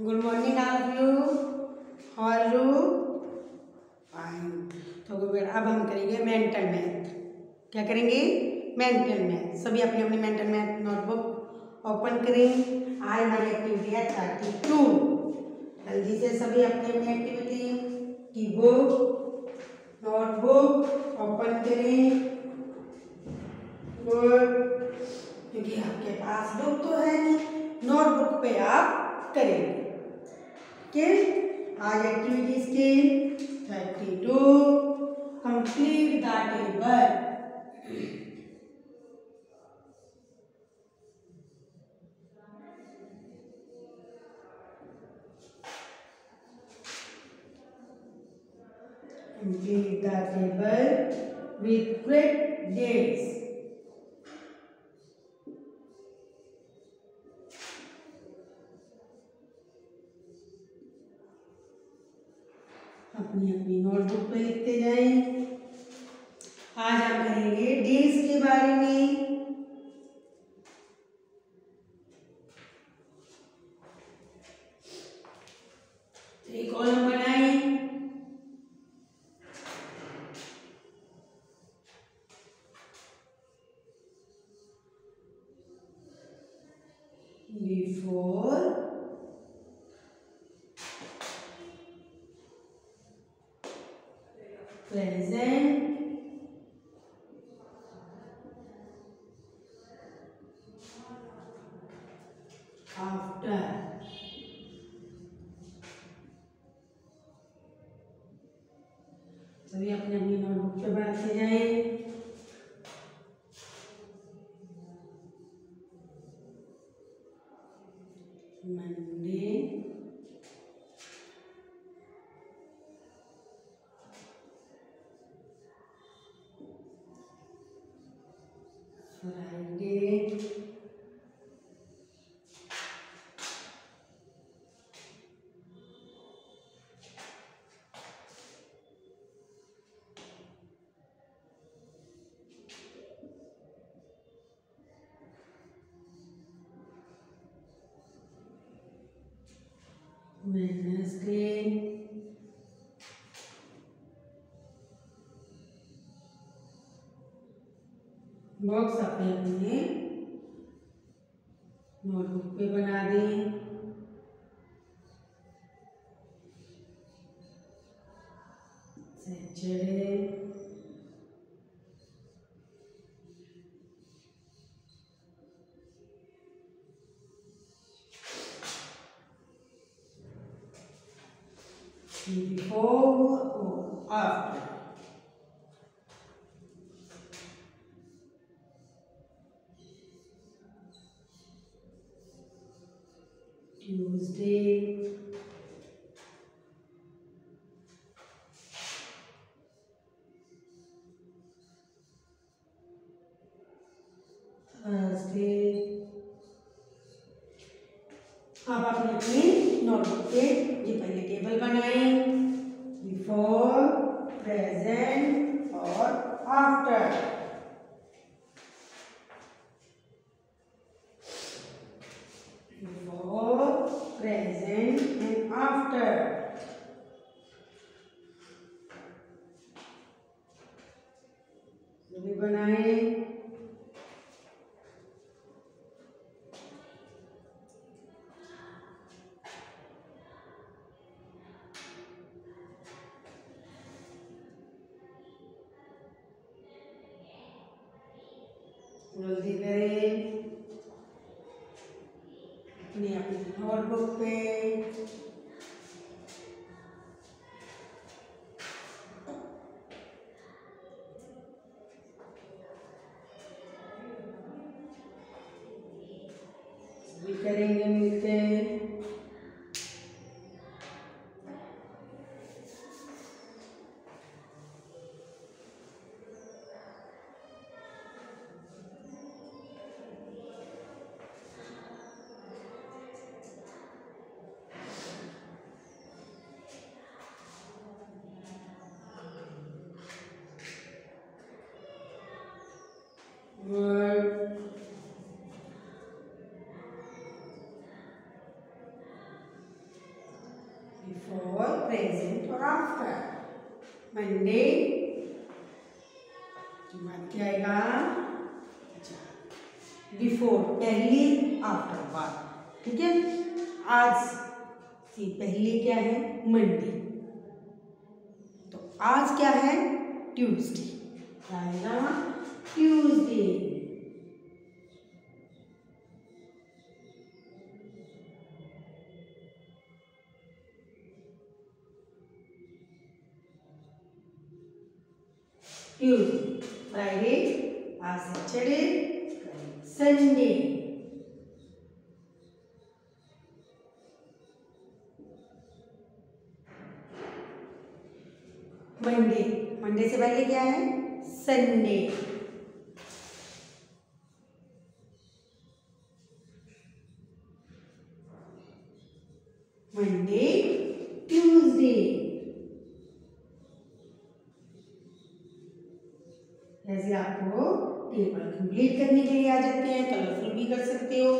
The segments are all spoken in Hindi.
Good morning all you how are you fine तो अब हम करेंगे मेंटल मैथ क्या करेंगे? मेंटल मैथ सभी अपनी अपनी मेंटल मैथ नोटबुक ओपन करें. आज हमारी एक्टिविटी है थर्टी टू जल्दी से सभी अपनी अपनी एक्टिविटी की बुक नोटबुक ओपन करें. गुड क्योंकि आपके पास बुक तो है नहीं. नोटबुक पे आप करेंगे. आज एक्टिविटीज़ की thirty two complete the table complete the table with great dates before Friday. Wednesday. Box अपने अपने नोटबुक पे बना दें। Saturday Tuesday, Thursday. अपनी अपनी नोटबुक पे ये पहले टेबल बनाएँ. बिफोर प्रेजेंट जल्दी करें अपनी अपनी नोटबुक पे करेंगे बिफोर प्रेजेंट और आफ्टर मंडे बाद क्या आएगा अच्छा बिफोर पहले आफ्टर बाद ठीक है? आज से पहले क्या है? मंडे तो आज क्या है? ट्यूसडे क्या आएगा? ट्यूसडे ट्यूसडे फ्राइडे आज सैटरडे संडे मंडे मंडे से पहले क्या है? संडे मंडे ट्यूसडे ऐसे आपको टेबल कंप्लीट करने के लिए आ जाते हैं कलरफुल भी कर सकते हो।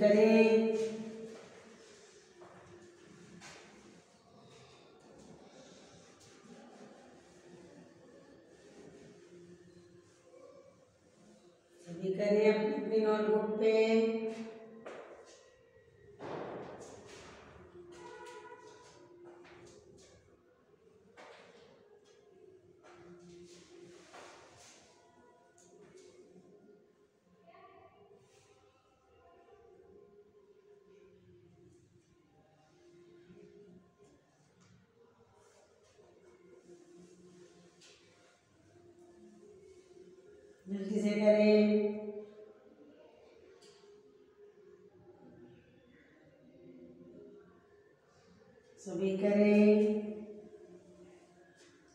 करें। करें अपनी अपनी नोटबुक पे। जल्दी से करें? सभी करें।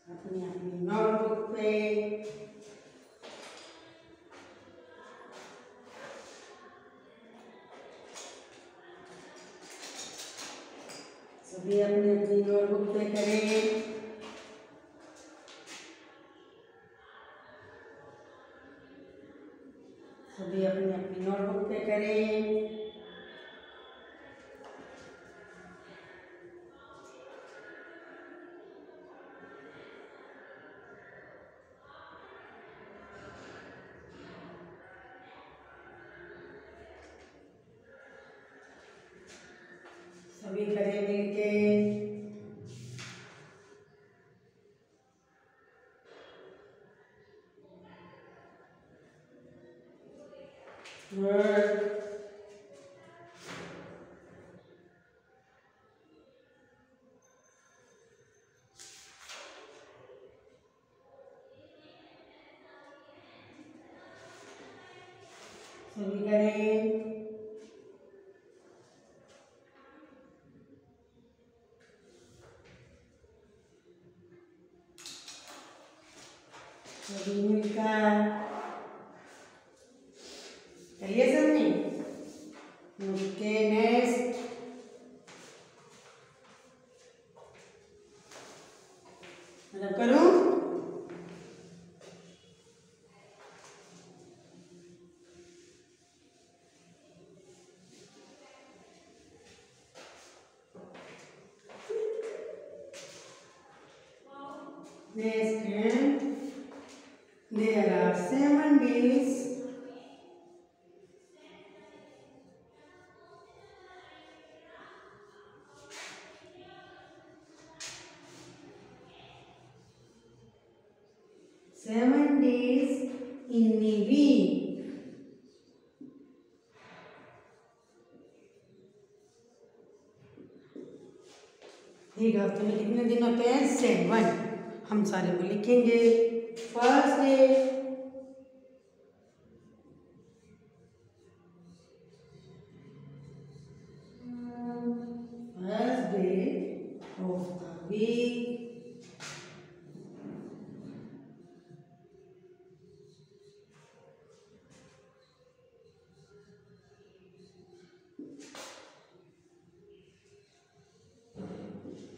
अपनी अपनी नोटबुक पे। सभी अपनी अपनी नोटबुक पे करें। अपनी अपनी नोटबुक Word. सभी करें सभी मिलकर चलिए Next, there are seven days seven days in a week. एक हफ़्ते में कितने दिन होते हैं सेवन हम सारे को लिखेंगे। First a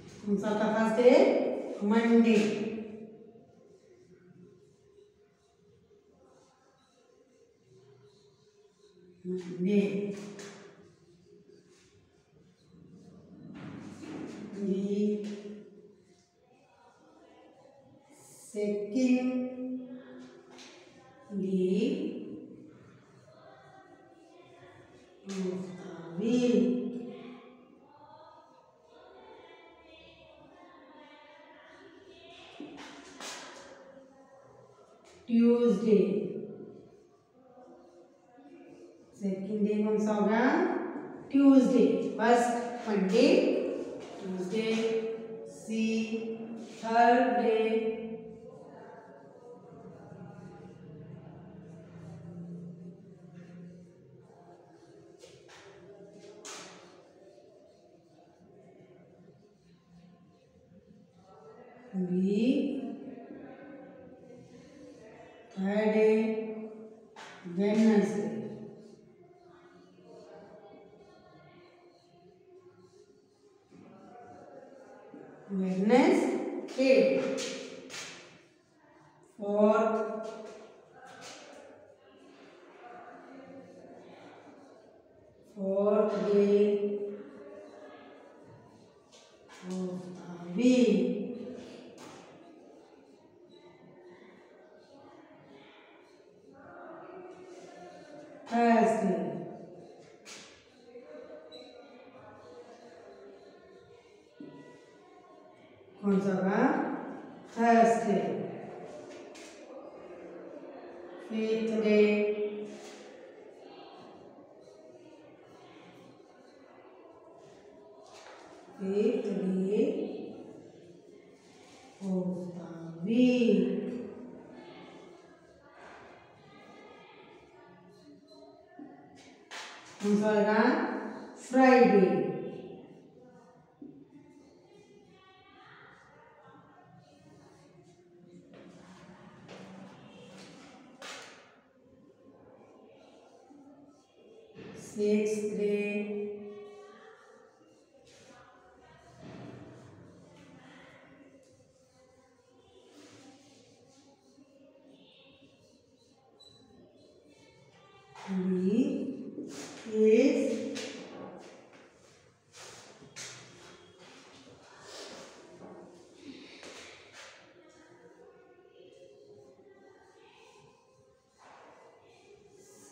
Monday first day Monday. The Tuesday second day कौन सा होगा Tuesday first Monday third day Wednesday Wednesday. Fifth day fifth day of the week कौन सा होगा Friday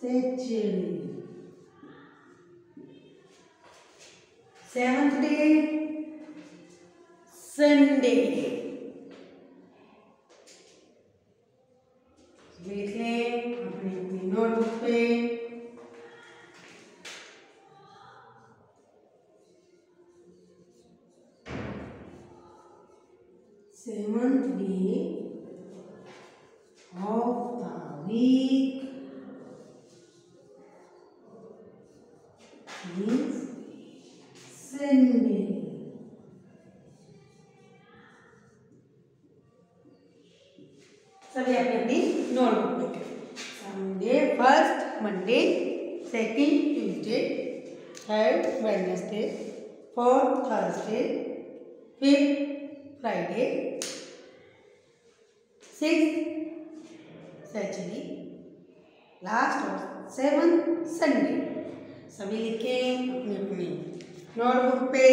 Saturday. Seventh day, Sunday. लिख पे seventh day of the week Monday second Tuesday third Wednesday fourth Thursday fifth Friday six Saturday last और सेवन संडे सभी लिखे अपनी अपनी नोटबुक पे।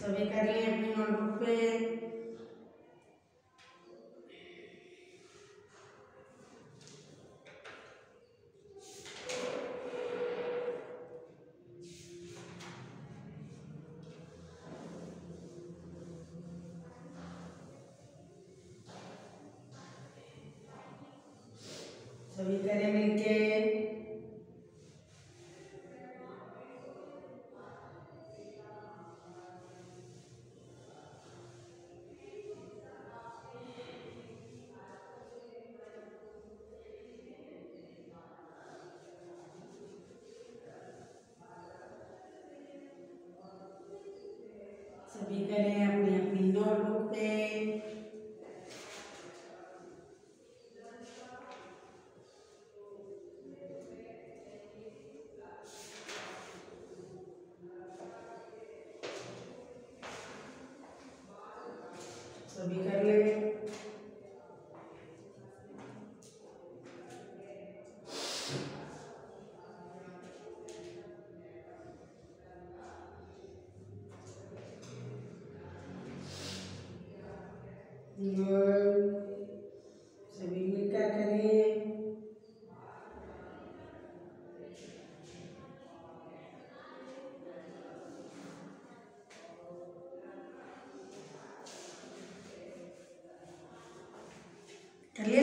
सभी कर लिए अपनी नोटबुक पे सभी करें गुड सभी मिलकर करें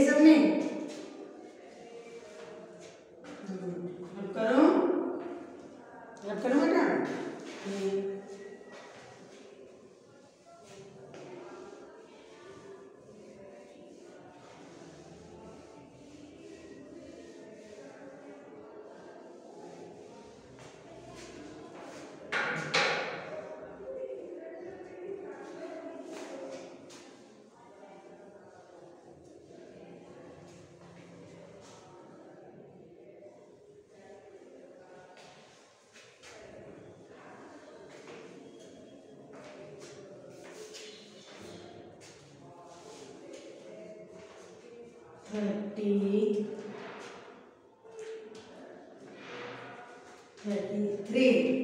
कर thirty thirty three.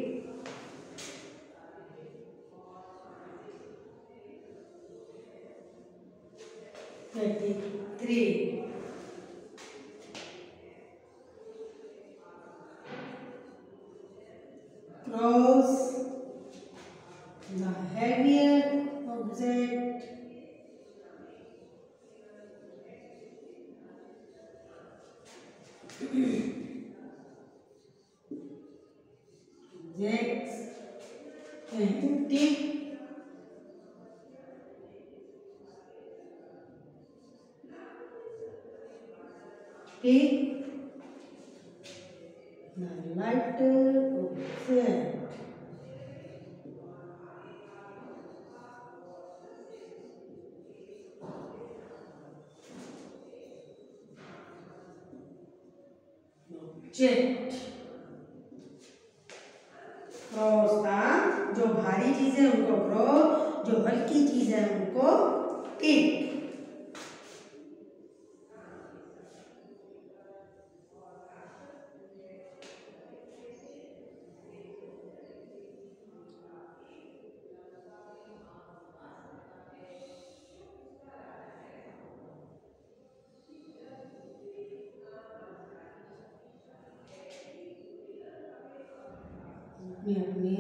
Objects empty अपनी अपनी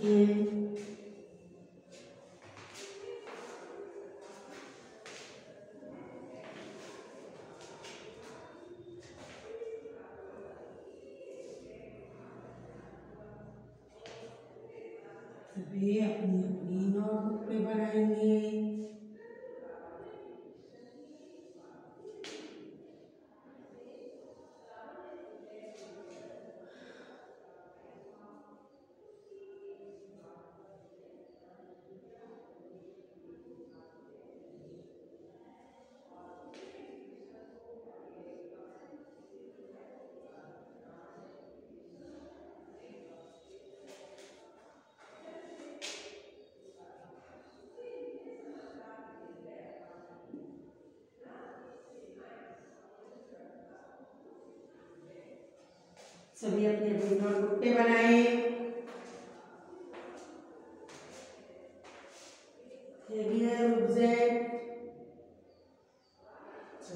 सभी अपनी अपनी नोटबुक पे बनाएँगे। सभी अपने अपने नोटबुक बनाए।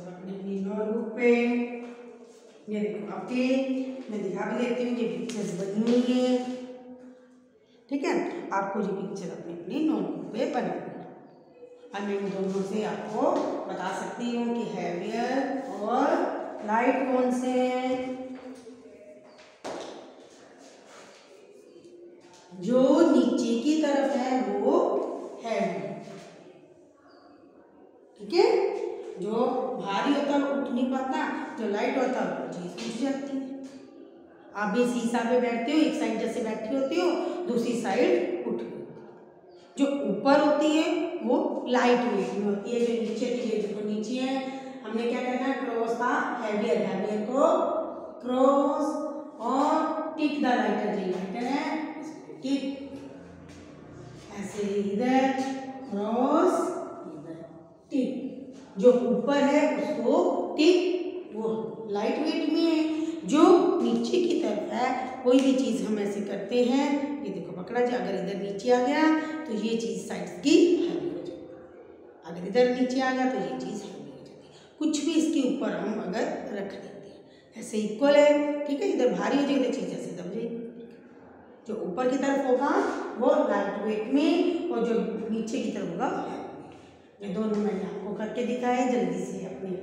अपनी पे देती हूँ आपको ये पिक्चर अपनी अपनी नोटबुक पे बनानी और मैं दोनों से आपको बता सकती हूँ कि हैवियर और लाइट कौन से हैं। जो नीचे की तरफ़ है, वो हैवी ठीक है? जो भारी होता है, वो उठ नहीं पाता। जो लाइट होता है, वो चीज़ उठ जाती है। आप भी शीशा पे बैठते हो, एक साइड जैसे बैठी होती हो, दूसरी साइड उठ जो ऊपर होती है, वो लाइट वेट में होती है। जो नीचे की है देखो, नीचे है। हमने क्या करना है? क्रॉस का हैवियर हैवियर को क्रॉस और टिक द लाइटर जो लाइटर है ऐसे इधर क्रॉस इधर टिक जो ऊपर है, उसको टिक वो लाइट वेट में है. जो नीचे की तरफ़ है, कोई भी चीज़ हम ऐसे करते हैं, ये देखो, पकड़ा जाए, अगर इधर नीचे आ गया तो ये चीज़ साइड की हैवी हो जाएगी. अगर इधर नीचे आ गया तो ये चीज़ हैवी हो जाएगी. कुछ भी इसके ऊपर हम अगर रख देते हैं. ऐसे इक्वल है, ठीक है? इधर भारी हो जाएगी चीज़ ऐसे जो ऊपर की तरफ़ होगा, वो लाइट वेट में, और जो नीचे की तरफ़ होगा, ये दोनों मैंने आपको करके दिखाए, जल्दी से अपनी